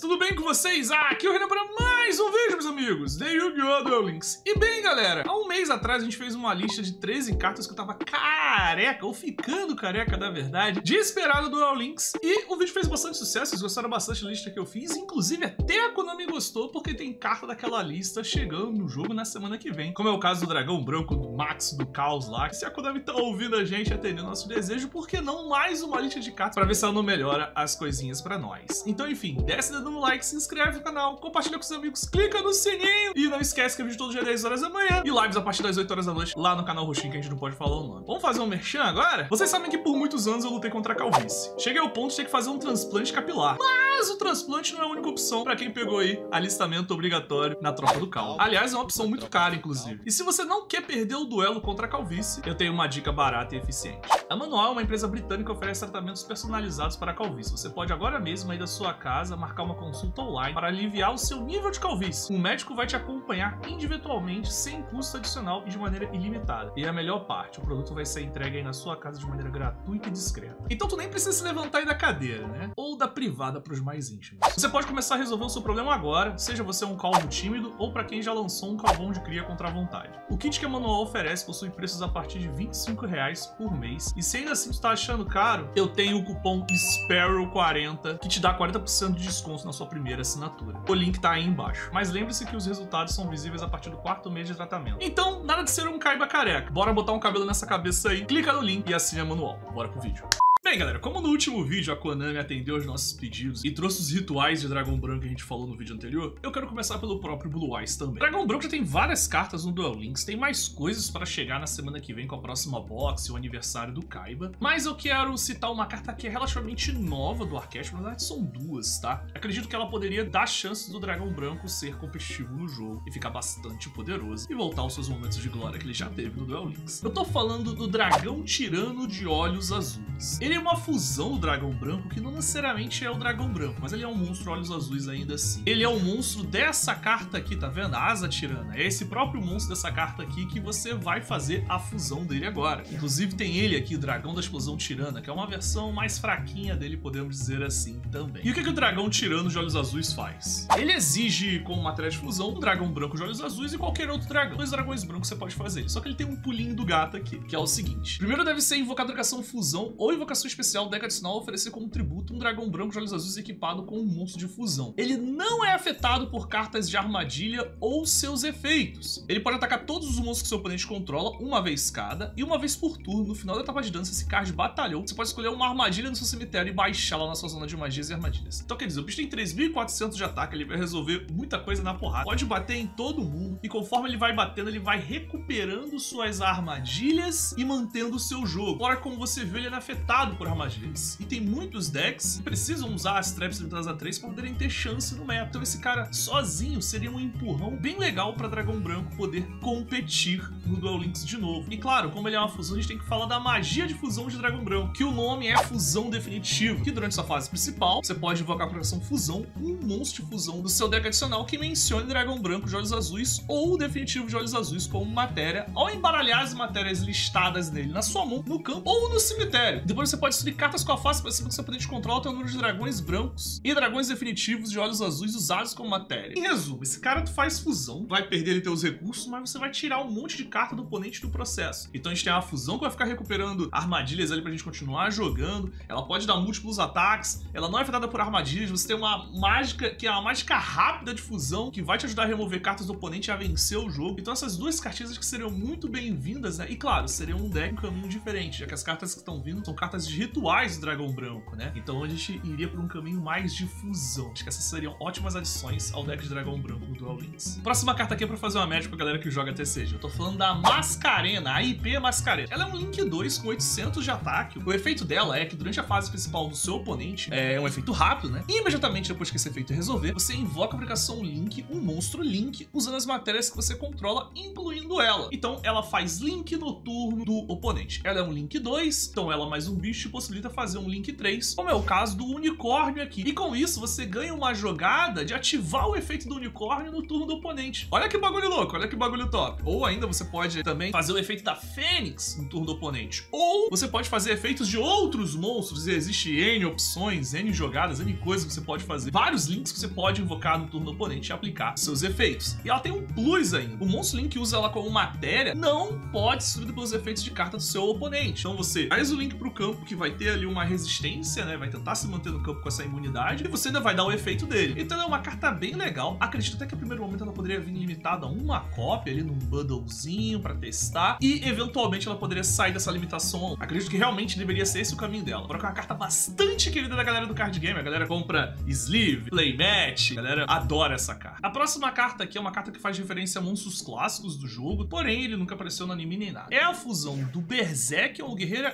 Tudo bem com vocês? Ah, aqui é o Renan para mais um vídeo, meus amigos, de Yu-Gi-Oh! Duel Links. E bem, galera, há um mês atrás a gente fez uma lista de 13 cartas que eu tava careca, ou ficando careca, na verdade, de esperar no Duel Links. E o vídeo fez bastante sucesso, vocês gostaram bastante da lista que eu fiz, inclusive até a Konami gostou, porque tem carta daquela lista chegando no jogo na semana que vem. Como é o caso do Dragão Branco, do Max, do Caos lá. Se a Konami tá ouvindo a gente, atendendo nosso desejo, por que não mais uma lista de cartas pra ver se ela não melhora as coisinhas pra nós. Então, enfim, desce dedo no like, se inscreve no canal, compartilha com seus amigos, clica no sininho e não esquece que é vídeo todo dia 10 horas da manhã e lives a partir das 8 horas da noite lá no canal Roxinho que a gente não pode falar o nome. Vamos fazer um merchan agora? Vocês sabem que por muitos anos eu lutei contra a calvície. Cheguei ao ponto de ter que fazer um transplante capilar. Mas o transplante não é a única opção pra quem pegou aí alistamento obrigatório na tropa do cal. Aliás, é uma opção muito cara, inclusive. E se você não quer perder o duelo contra a calvície, eu tenho uma dica barata e eficiente. A Manual é uma empresa britânica que oferece tratamentos personalizados para a calvície. Você pode agora mesmo aí da sua casa marcar uma consulta online para aliviar o seu nível de calvície. Um médico vai te acompanhar individualmente, sem custo adicional e de maneira ilimitada. E a melhor parte, o produto vai ser entregue aí na sua casa de maneira gratuita e discreta. Então tu nem precisa se levantar aí da cadeira, né? Ou da privada para os mais íntimos. Você pode começar a resolver o seu problema agora, seja você um calvo tímido ou para quem já lançou um calvão de cria contra a vontade. O kit que a Manual oferece possui preços a partir de 25 reais por mês. E se ainda assim tu tá achando caro, eu tenho o cupom SPARROW40 que te dá 40% de desconto na sua primeira assinatura. O link tá aí embaixo. Mas lembre-se que os resultados são visíveis a partir do quarto mês de tratamento. Então, nada de ser um caiba careca. Bora botar um cabelo nessa cabeça aí, clica no link e assine a manual. Bora pro vídeo. Bem, galera, como no último vídeo a Konami atendeu aos nossos pedidos e trouxe os rituais de Dragão Branco que a gente falou no vídeo anterior, eu quero começar pelo próprio Blue Eyes também. Dragão Branco já tem várias cartas no Duel Links, tem mais coisas para chegar na semana que vem com a próxima box e o aniversário do Kaiba, mas eu quero citar uma carta que é relativamente nova do arquétipo, na verdade são duas, tá? Acredito que ela poderia dar chances do Dragão Branco ser competitivo no jogo e ficar bastante poderoso e voltar aos seus momentos de glória que ele já teve no Duel Links. Eu tô falando do Dragão Tirano de Olhos Azuis. Ele é uma fusão do dragão branco que não necessariamente é o dragão branco, mas ele é um monstro olhos azuis ainda assim. Ele é um monstro dessa carta aqui, tá vendo? A asa tirana. É esse próprio monstro dessa carta aqui que você vai fazer a fusão dele agora. Inclusive tem ele aqui, o dragão da explosão tirana, que é uma versão mais fraquinha dele, podemos dizer assim também. E o que, que o dragão tirano de olhos azuis faz? Ele exige como matéria de fusão um dragão branco de olhos azuis e qualquer outro dragão. Dois dragões brancos você pode fazer. Só que ele tem um pulinho do gato aqui, que é o seguinte. Primeiro deve ser invocado invocação fusão ou invocação especial deck adicional oferecer como tributo um dragão branco de olhos azuis equipado com um monstro de fusão. Ele não é afetado por cartas de armadilha ou seus efeitos. Ele pode atacar todos os monstros que seu oponente controla uma vez cada e uma vez por turno. No final da etapa de dança, esse card batalhou. Você pode escolher uma armadilha no seu cemitério e baixá-la na sua zona de magias e armadilhas. Então quer dizer, o bicho tem 3.400 de ataque, ele vai resolver muita coisa na porrada. Pode bater em todo mundo e conforme ele vai batendo, ele vai recuperando suas armadilhas e mantendo o seu jogo. Agora, como você vê, ele é afetado por armadilhas. E tem muitos decks que precisam usar as traps limitadas a 3 para poderem ter chance no meta. Então esse cara sozinho seria um empurrão bem legal para Dragão Branco poder competir no Duel Links de novo. E claro, como ele é uma fusão, a gente tem que falar da magia de fusão de Dragão Branco, que o nome é Fusão Definitiva, que durante sua fase principal, você pode invocar a proteção Fusão, um monstro de fusão do seu deck adicional que mencione Dragão Branco de olhos azuis ou o definitivo de olhos azuis como matéria, ao embaralhar as matérias listadas nele na sua mão, no campo ou no cemitério. Depois você pode destruir cartas com a face para cima que seu oponente controla o número de dragões brancos e dragões definitivos de olhos azuis usados como matéria. Em resumo, esse cara tu faz fusão, vai perder ele teus recursos, mas você vai tirar um monte de carta do oponente do processo. Então a gente tem uma fusão que vai ficar recuperando armadilhas ali pra gente continuar jogando. Ela pode dar múltiplos ataques, ela não é afetada por armadilhas. Você tem uma mágica que é uma mágica rápida de fusão que vai te ajudar a remover cartas do oponente e a vencer o jogo. Então essas duas cartinhas que seriam muito bem-vindas, né? E claro, seria um deck um caminho diferente, já que as cartas que estão vindo são cartas de rituais do dragão branco, né? Então a gente iria por um caminho mais de fusão. Acho que essas seriam ótimas adições ao deck de dragão branco no Duel Links. Próxima carta aqui é pra fazer uma média com a galera que joga TCG. Eu tô falando da Mascarena, a IP Mascarena. Ela é um Link 2 com 800 de ataque. O efeito dela é que durante a fase principal do seu oponente, é um efeito rápido, né? E imediatamente depois que esse efeito resolver, você invoca a aplicação Link, um monstro Link, usando as matérias que você controla, incluindo ela. Então ela faz Link no turno do oponente. Ela é um Link 2, então ela mais um bicho bicho te possibilita fazer um Link 3, como é o caso do unicórnio aqui. E com isso, você ganha uma jogada de ativar o efeito do unicórnio no turno do oponente. Olha que bagulho louco, olha que bagulho top. Ou ainda você pode também fazer o efeito da Fênix no turno do oponente. Ou você pode fazer efeitos de outros monstros, e existe N opções, N jogadas, N coisas que você pode fazer. Vários links que você pode invocar no turno do oponente e aplicar seus efeitos. E ela tem um plus ainda. O monstro Link usa ela como matéria, não pode ser destruído pelos efeitos de carta do seu oponente. Então você traz o Link pro campo que vai ter ali uma resistência, né? Vai tentar se manter no campo com essa imunidade e você ainda vai dar o efeito dele. Então é uma carta bem legal. Acredito até que no primeiro momento ela poderia vir limitada a uma cópia ali num bundlezinho para testar e eventualmente ela poderia sair dessa limitação. Acredito que realmente deveria ser esse o caminho dela. Agora é uma carta bastante querida da galera do card game, a galera compra sleeve, playmatch, a galera adora essa carta. A próxima carta aqui é uma carta que faz referência a monstros clássicos do jogo, porém ele nunca apareceu no anime nem nada. É a fusão do Berserk, o guerreiro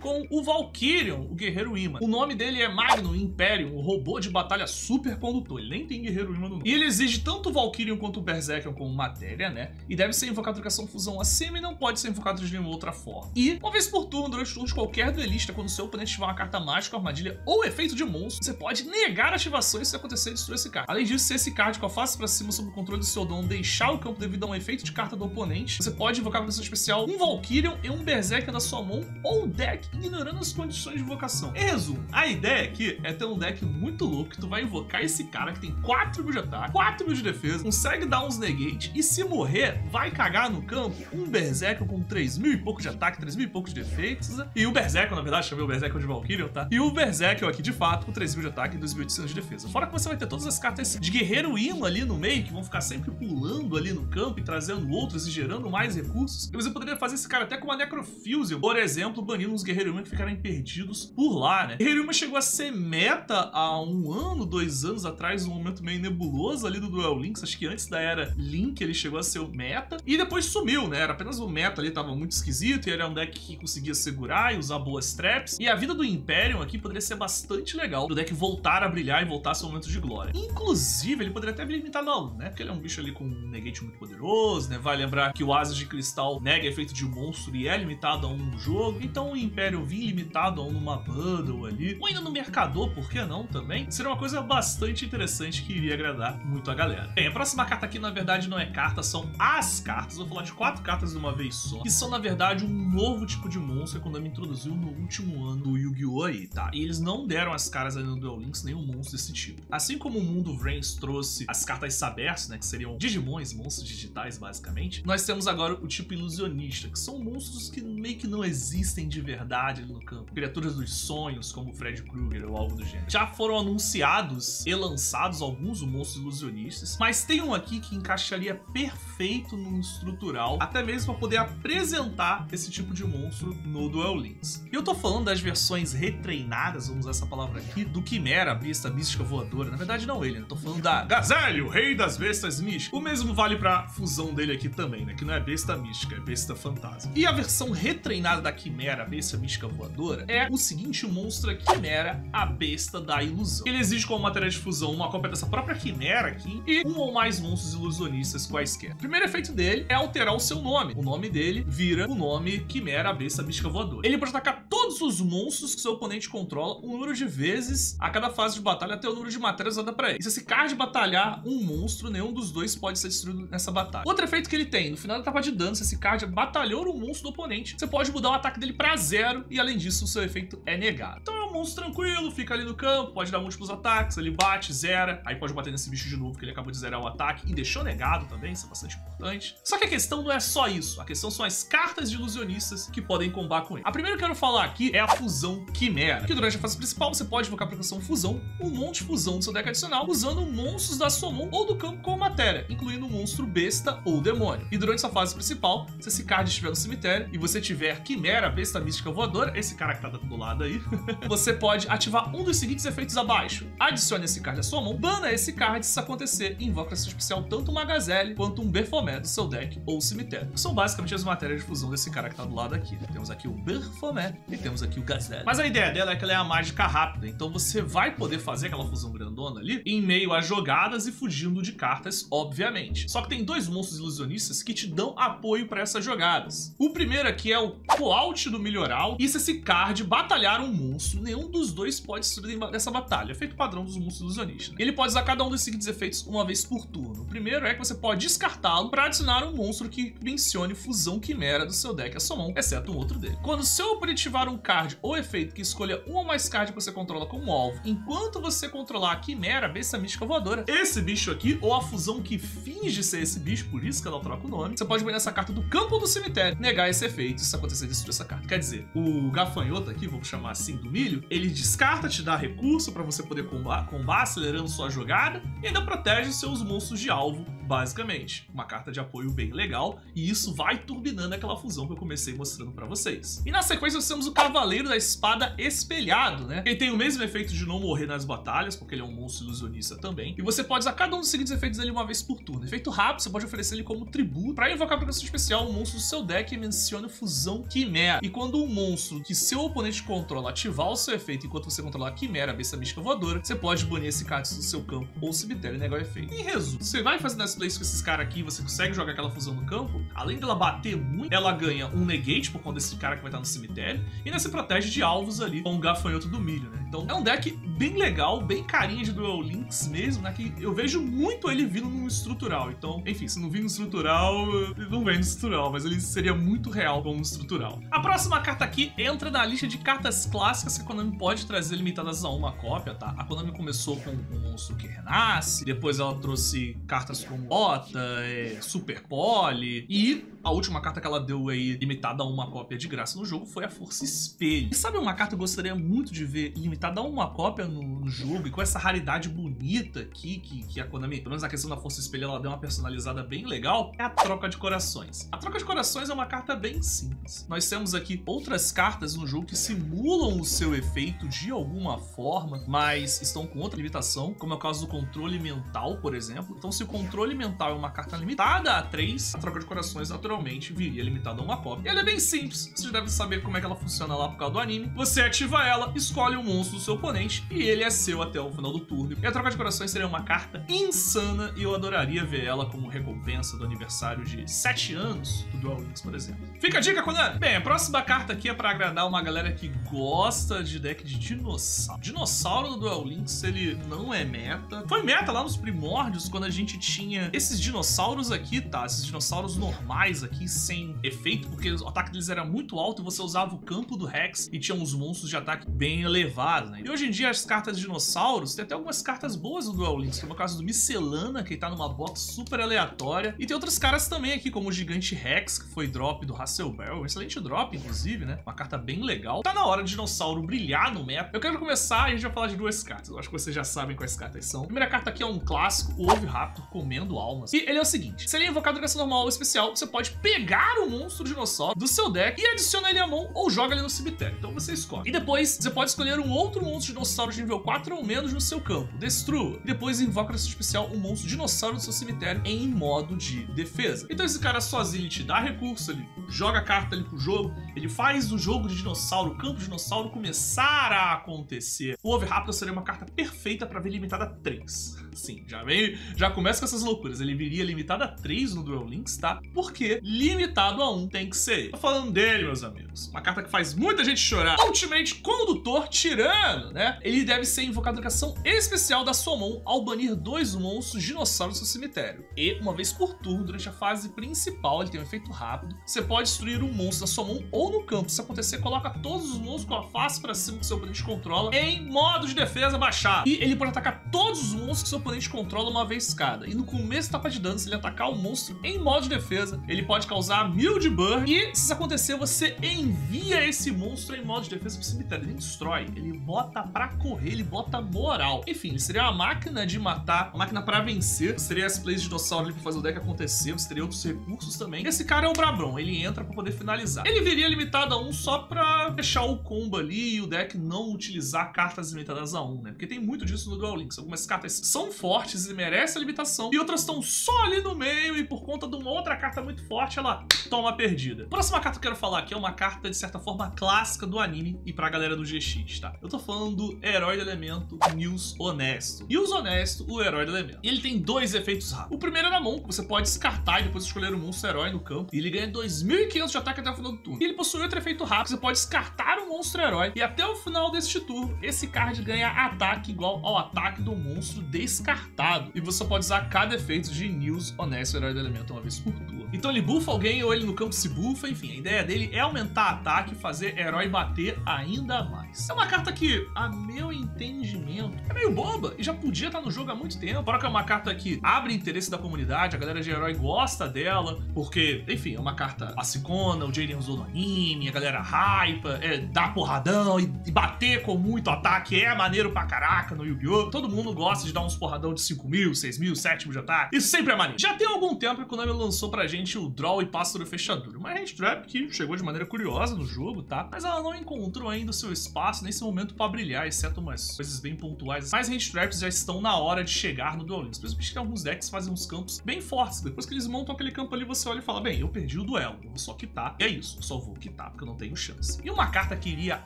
com o Valkyrion, o guerreiro imã. O nome dele é Magnum Imperium, o robô de batalha super condutor. Ele nem tem guerreiro imã no nome. E ele exige tanto o Valkyrion quanto o Berserker como matéria, né? E deve ser invocado trocação fusão acima e não pode ser invocado de nenhuma outra forma. E, uma vez por turno, durante turnos qualquer duelista, quando seu oponente tiver uma carta mágica, armadilha ou efeito de monstro, você pode negar ativações se acontecer destruir esse card. Além disso, se esse card com a face para cima sob o controle do seu dom deixar o campo devido a um efeito de carta do oponente, você pode invocar com especial um Valkyrion e um Berserker na sua mão ou deck, ignorando as condições de invocação. Em resumo, a ideia aqui é ter um deck muito louco que tu vai invocar esse cara que tem 4 mil de ataque, 4 mil de defesa, consegue dar uns negate e se morrer, vai cagar no campo um Berserker com 3 mil e pouco de ataque, 3 mil e pouco de defeitos, né? e o Berserker, na verdade, chamei o Berserker de Valkyrion, tá? E o Berserker aqui, de fato, com 3 mil de ataque e 2.800 de defesa. Fora que você vai ter todas as cartas de guerreiro imã ali no meio, que vão ficar sempre pulando ali no campo e trazendo outras e gerando mais recursos. Você poderia fazer esse cara até com uma Necrofusion, por exemplo, banindo uns guerreiros imã que ficarem perdidos por lá, né? Guerreiro chegou a ser meta há um ano, dois anos atrás, um momento meio nebuloso ali do Duel Links, acho que antes da era Link ele chegou a ser o meta, e depois sumiu, né? Era apenas o meta ali, tava muito esquisito, e é um deck que conseguia segurar e usar boas traps, e a vida do Imperium aqui poderia ser bastante legal, do deck voltar a brilhar e voltar a seu momento de glória. Inclusive, ele poderia até vir limitado a 1, né? Porque ele é um bicho ali com um negate muito poderoso, né? Vai lembrar que o Asas de Cristal nega efeito de monstro e é limitado a 1 no jogo, então o Imperium vir limitado a 1 numa bundle ali, ou ainda no mercador, por que não também? Seria uma coisa bastante interessante que iria agradar muito a galera. Bem, a próxima carta aqui, na verdade, não é carta, são as cartas. Vou falar de quatro cartas de uma vez só, que são, na verdade, um novo tipo de monstro que a Konami introduziu no último ano do Yu-Gi-Oh! aí, tá? E eles não deram as caras ali no Duel Links nenhum monstro desse tipo. Assim como o mundo Vrains trouxe as cartas Sabers, né, que seriam Digimons, monstros digitais, basicamente, nós temos agora o tipo ilusionista, que são monstros que meio que não existem de verdade ali no campo. Criaturas dos sonhos, como Fred Krueger ou algo do gênero. Já foram anunciados e lançados alguns monstros ilusionistas, mas tem um aqui que encaixaria perfeito no estrutural, até mesmo para poder apresentar esse tipo de monstro no Duel Links. E eu tô falando das versões retreinadas, vamos usar essa palavra aqui, do Quimera, a besta mística voadora. Na verdade, não ele, eu tô falando da Gazelle, o rei das bestas místicas. O mesmo vale pra fusão dele aqui também, né? Que não é besta mística, é besta fantasma. E a versão retreinada da Quimera, besta mística voadora, é o seguinte monstro Quimera, a besta da ilusão. Ele exige como matéria de fusão uma cópia dessa própria Quimera aqui e um ou mais monstros ilusionistas quaisquer. O primeiro efeito dele é alterar o seu nome. O nome dele vira o nome Quimera, a besta mística voadora. Ele pode atacar todos os monstros que seu oponente controla um número de vezes a cada fase de batalha até o número de matéria usada para ele. E se esse card batalhar um monstro, nenhum dos dois pode ser destruído nessa batalha. Outro efeito que ele tem, no final da etapa de dano, se esse card batalhou um monstro do oponente, você pode mudar o ataque dele para zero e além disso o seu efeito é negado. Então monstro tranquilo, fica ali no campo, pode dar múltiplos ataques, ele bate, zera, aí pode bater nesse bicho de novo que ele acabou de zerar o ataque e deixou negado também, isso é bastante importante. Só que a questão não é só isso, a questão são as cartas de ilusionistas que podem combar com ele. A primeira que eu quero falar aqui é a fusão Quimera, que durante a fase principal você pode invocar a aplicação fusão, um monte de fusão do seu deck adicional, usando monstros da sua mão ou do campo como matéria, incluindo um monstro besta ou demônio. E durante sua fase principal, se esse card estiver no cemitério e você tiver Quimera, besta mística voadora, esse cara que tá do lado aí, você você pode ativar um dos seguintes efeitos abaixo. Adicione esse card à sua mão, bana esse card se isso acontecer e invoca esse especial tanto uma Gazelle quanto um Berfomé do seu deck ou cemitério. São basicamente as matérias de fusão desse cara que tá do lado aqui. Né? Temos aqui o Berfomé e temos aqui o Gazelle. Mas a ideia dela é que ela é a mágica rápida, então você vai poder fazer aquela fusão grandona ali em meio a jogadas e fugindo de cartas, obviamente. Só que tem dois monstros ilusionistas que te dão apoio para essas jogadas. O primeiro aqui é o Coalt do Melhoral, e se esse card batalhar um monstro, nenhum dos dois pode destruir dessa batalha, feito padrão dos monstros ilusionistas. Ele pode usar cada um dos seguintes efeitos uma vez por turno. O primeiro é que você pode descartá-lo para adicionar um monstro que mencione fusão quimera do seu deck à sua mão, exceto um outro dele. Quando seu oponente ativar um card ou efeito que escolha um ou mais cards que você controla como alvo, enquanto você controlar a quimera, besta mística voadora, esse bicho aqui, ou a fusão que finge ser esse bicho, por isso que ela troca o nome, você pode banir essa carta do campo do cemitério, negar esse efeito, se acontecer destruir essa carta. Quer dizer, o gafanhoto aqui, vamos chamar assim, do milho, ele descarta, te dá recurso para você poder combar, combar, acelerando sua jogada, e ainda protege seus monstros de alvo basicamente. Uma carta de apoio bem legal, e isso vai turbinando aquela fusão que eu comecei mostrando pra vocês. E na sequência nós temos o Cavaleiro da Espada Espelhado, né? Ele tem o mesmo efeito de não morrer nas batalhas, porque ele é um monstro ilusionista também. E você pode usar cada um dos seguintes efeitos dele uma vez por turno. Efeito rápido, você pode oferecer ele como tributo para invocar a progressão especial um monstro do seu deck e menciona fusão Quimera. E quando um monstro que seu oponente controla ativar o seu efeito enquanto você controlar a Quimera, a besta mística voadora, você pode banir esse card do seu campo ou cemitério e negar o efeito. Em resumo, você vai fazendo as plays com esses caras aqui, você consegue jogar aquela fusão no campo, além dela bater muito, ela ganha um negate por conta desse cara que vai estar no cemitério, e ainda se protege de alvos ali com o gafanhoto do milho, né? Então é um deck bem legal, bem carinha de Duel Links mesmo, né? Que eu vejo muito ele vindo no estrutural. Então, enfim, se não vir no estrutural, não vem no estrutural, mas ele seria muito real como estrutural. A próxima carta aqui entra na lista de cartas clássicas que Konami pode trazer limitadas a uma cópia, tá? A Konami começou com um monstro que renasce, depois ela trouxe cartas como Ota, é, Super Poli e a última carta que ela deu aí limitada a uma cópia de graça no jogo foi a Força Espelho. E sabe uma carta que eu gostaria muito de ver limitada a uma cópia no, no jogo e com essa raridade bonita aqui que, que a Konami, pelo menos na questão da Força Espelho, ela deu uma personalizada bem legal, é a Troca de Corações. A Troca de Corações é uma carta bem simples. Nós temos aqui outras cartas no jogo que simulam o seu efeito de alguma forma, mas estão com outra limitação, como é o caso do controle mental, por exemplo. Então se o controle mental é uma carta limitada a 3, a Troca de Corações naturalmente viria limitada a uma cópia. E ela é bem simples, você deve saber como é que ela funciona lá por causa do anime. Você ativa ela, escolhe o monstro do seu oponente e ele é seu até o final do turno. E a troca de corações seria uma carta insana e eu adoraria ver ela como recompensa do aniversário de 7 anos do Duel Links, por exemplo. Fica a dica, Konami! Bem, a próxima carta aqui é para agradar uma galera que gosta de deck de dinossauro. Dinossauro do Duel Links, ele não é meta. Foi meta lá nos primórdios, quando a gente tinha esses dinossauros aqui, tá? Esses dinossauros normais aqui sem efeito, porque o ataque deles era muito alto e você usava o campo do Rex e tinha uns monstros de ataque bem elevados, né? E hoje em dia as cartas de dinossauros, tem até algumas cartas boas no Duel Links, como é o caso do Miscelana, que tá numa box super aleatória, e tem outros caras também aqui, como o Gigante Rex, que foi drop do Hasselbell, um excelente drop, inclusive, né? Uma carta bem legal. Tá na hora de dinossauro brilhar no meta. Eu quero começar, a gente vai falar de duas cartas, eu acho que vocês já sabem quais cartas são. A primeira carta aqui é um clássico, o Ovo Raptor comendo almas. E ele é o seguinte, se ele é invocado graça normal ou especial, você pode pegar o monstro dinossauro do seu deck e adiciona ele à mão ou joga ele no cemitério. Então você escolhe. E depois você pode escolher um outro monstro dinossauro de nível 4 ou menos no seu campo. Destrua. E depois invoca nessa especial um monstro dinossauro no seu cemitério em modo de defesa. Então esse cara sozinho ele te dá recurso, ele joga a carta ali pro jogo, ele faz o jogo de dinossauro, o campo de dinossauro começar a acontecer. O Overraptor seria uma carta perfeita para ver limitada a 3. Sim, já vem, já começa com essas loucuras. Ele viria limitado a 3 no Duel Links, tá? Porque limitado a 1 tem que ser. Tô falando dele, meus amigos. Uma carta que faz muita gente chorar. Ultimate Condutor Tirano, né? Ele deve ser invocado na ação especial da sua mão ao banir dois monstros dinossauros do seu cemitério. E, uma vez por turno, durante a fase principal, ele tem um efeito rápido. Você pode destruir um monstro da sua mão ou no campo. Se acontecer, coloca todos os monstros com a face para cima que seu oponente controla em modo de defesa baixado. E ele pode atacar todos os monstros que seu oponente controla uma vez cada. E no começo da etapa de dano, se ele atacar o monstro em modo de defesa, ele pode causar mil de burn. E se isso acontecer, você envia esse monstro em modo de defesa pro cemitério. Ele destrói, ele bota pra correr ele bota moral. Enfim, ele seria uma máquina de matar, uma máquina pra vencer. Você teria as plays de dinossauro ali pra fazer o deck acontecer, você teria outros recursos também. Esse cara é o Brabron, ele entra pra poder finalizar. Ele viria limitado a um só pra deixar o combo ali e o deck não utilizar cartas limitadas a um, né? Porque tem muito disso no Duel Links. Algumas cartas são fortes e merecem a limitação, e outras estão só ali no meio e por conta de uma outra carta muito forte, ela toma perdida. Próxima carta que eu quero falar aqui é uma carta, de certa forma, clássica do anime e pra galera do GX, tá? Eu tô falando do Herói do Elemento News Honesto. News Honesto, o Herói do Elemento. Ele tem dois efeitos rápidos. O primeiro é na mão, que você pode descartar e depois escolher um monstro herói no campo. E ele ganha 2.500 de ataque até o final do turno. E ele possui outro efeito rápido, você pode descartar o monstro herói e até o final deste turno, esse card ganha ataque igual ao ataque do monstro descartado. E você pode usar cada efeito de News Honesto Herói do Elemento uma vez por turno. Então ele buffa alguém ou ele no campo se buffa, enfim, a ideia dele é aumentar ataque e fazer herói bater ainda mais. É uma carta que, a meu entendimento, é meio boba e já podia estar no jogo há muito tempo. Fora que é uma carta que abre interesse da comunidade, a galera de herói gosta dela, porque, enfim, é uma carta classicona, o Jaden usou no anime, a galera hypa, é dar porradão e, e bater com muito ataque é maneiro pra caraca no Yu-Gi-Oh! Todo mundo gosta de dar uns porradão de 5 mil, 6 mil, 7 mil de ataque. Isso sempre é maneiro. Já tem algum tempo que a Konami lançou pra gente o Draw e Pássaro Fechadura, uma hand trap que chegou de maneira curiosa no jogo, tá? Mas ela não encontrou ainda o seu espaço nesse momento pra brilhar, exceto umas coisas bem pontuais. Mas hand traps já estão na hora de chegar no Duel Links, principalmente que alguns decks fazem uns campos bem fortes. Depois que eles montam aquele campo ali, você olha e fala, bem, eu perdi o duelo, eu vou só quitar. E é isso, eu só vou quitar porque eu não tenho chance. E uma carta que iria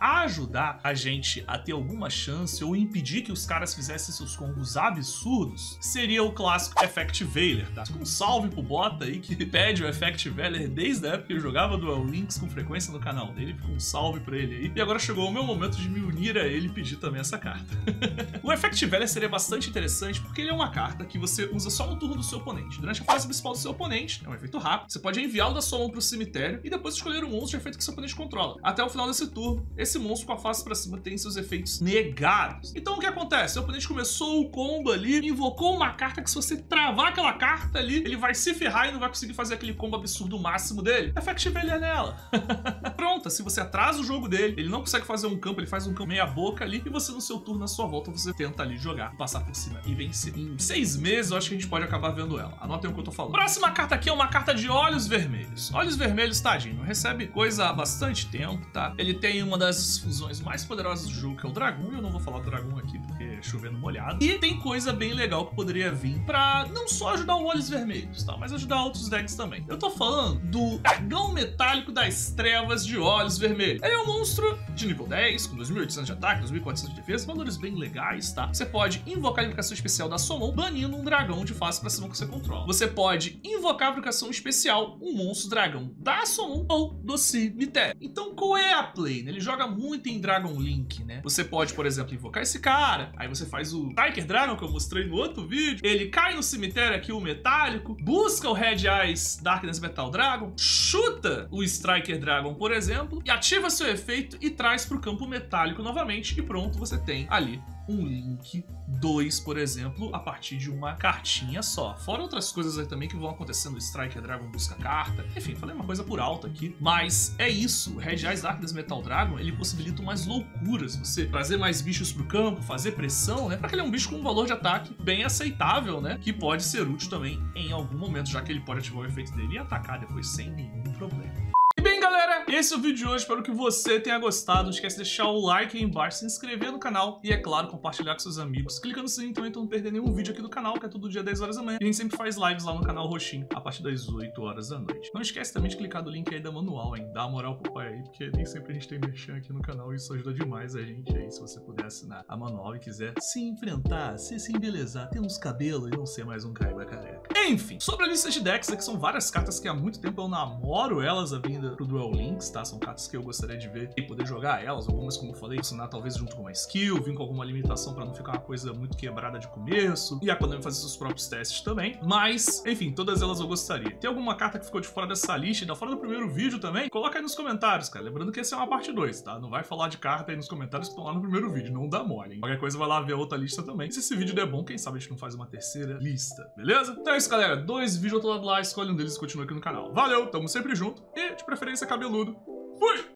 ajudar a gente a ter alguma chance ou impedir que os caras fizessem seus combos absurdos seria o clássico Effect Veiler, tá? Um salve pro Bota aí que o Effect Veiler desde a época que ele jogava Duel Links com frequência no canal dele. Fica um salve pra ele aí. E agora chegou o meu momento de me unir a ele e pedir também essa carta. o Effect Veiler seria bastante interessante porque ele é uma carta que você usa só no turno do seu oponente. Durante a fase principal do seu oponente, é um efeito rápido, você pode enviá-lo da sua mão pro cemitério e depois escolher um monstro de efeito que seu oponente controla. Até o final desse turno, esse monstro com a face pra cima tem seus efeitos negados. Então o que acontece? Seu oponente começou o combo ali, invocou uma carta que se você travar aquela carta ali, ele vai se ferrar e não vai conseguir fazer aquele combo absurdo máximo dele. Effect Veiler nela. Pronta, se você atrasa o jogo dele, ele não consegue fazer um campo, ele faz um campo meia boca ali, e você no seu turno, na sua volta, você tenta ali jogar, passar por cima e vencer. Em seis meses, eu acho que a gente pode acabar vendo ela. Anotem o que eu tô falando. Próxima carta aqui é uma carta de olhos vermelhos. Olhos vermelhos, tadinho, recebe coisa há bastante tempo, tá? Ele tem uma das fusões mais poderosas do jogo, que é o Dragão, e eu não vou falar do Dragão aqui porque é chovendo molhado. E tem coisa bem legal que poderia vir pra não só ajudar o Olhos Vermelhos, tá? Mas ajudar outros decks também. Eu tô falando do Dragão Metálico das Trevas de Olhos Vermelhos. Ele é um monstro de nível 10, com 2.800 de ataque, 2.400 de defesa, valores bem legais, tá? Você pode invocar a invocação especial da mão, banindo um dragão de face pra cima que você controla. Você pode invocar a invocação especial, um monstro dragão da mão ou do cemitério. Então qual é a play? Ele joga muito em Dragon Link, né? Você pode, por exemplo, invocar esse cara, aí você faz o Tiger Dragon que eu mostrei no outro vídeo, ele cai no cemitério aqui, o metálico, busca o Red Eyes Darkness Metal Dragon, chuta o Striker Dragon, por exemplo, e ativa seu efeito e traz para o campo metálico novamente, e pronto, você tem ali um Link 2, por exemplo, a partir de uma cartinha só. Fora outras coisas aí também que vão acontecendo, Striker Dragon busca carta. Enfim, falei uma coisa por alto aqui, mas é isso. Red Eyes Darkness Metal Dragon, ele possibilita umas loucuras. Você trazer mais bichos pro campo, fazer pressão, né? Porque ele é um bicho com um valor de ataque bem aceitável, né? Que pode ser útil também em algum momento, já que ele pode ativar o efeito dele e atacar depois sem nenhum problema. Esse é o vídeo de hoje. Espero que você tenha gostado. Não esquece de deixar o like aí embaixo, se inscrever no canal e, é claro, compartilhar com seus amigos. Clica no sininho também pra não perder nenhum vídeo aqui do canal, que é todo dia 10 horas da manhã. E a gente sempre faz lives lá no canal Roxinho, a partir das 8 horas da noite. Não esquece também de clicar no link aí da manual, hein? Dá uma moral pro pai aí, porque nem sempre a gente tem merchan aqui no canal e isso ajuda demais a gente aí, se você puder assinar a manual e quiser se enfrentar, se, se embelezar, ter uns cabelos e não ser mais um caiba careca. Enfim, sobre a lista de decks, aqui são várias cartas que há muito tempo eu namoro elas a vinda pro Duel Links, tá? São cartas que eu gostaria de ver e poder jogar elas, algumas, como eu falei, assinar talvez junto com uma skill, vir com alguma limitação pra não ficar uma coisa muito quebrada de começo, e a Konami fazer seus próprios testes também. Mas, enfim, todas elas eu gostaria. Tem alguma carta que ficou de fora dessa lista e da fora do primeiro vídeo também? Coloca aí nos comentários, cara. Lembrando que essa é uma parte 2, tá? Não vai falar de carta aí nos comentários que estão lá no primeiro vídeo, não dá mole, hein? Qualquer coisa vai lá ver a outra lista também. E se esse vídeo der bom, quem sabe a gente não faz uma terceira lista, beleza? Então é isso, galera. Dois vídeos ao outro lado lá, escolhe um deles e continua aqui no canal. Valeu, tamo sempre junto e, de preferência, cabeludo. Wait!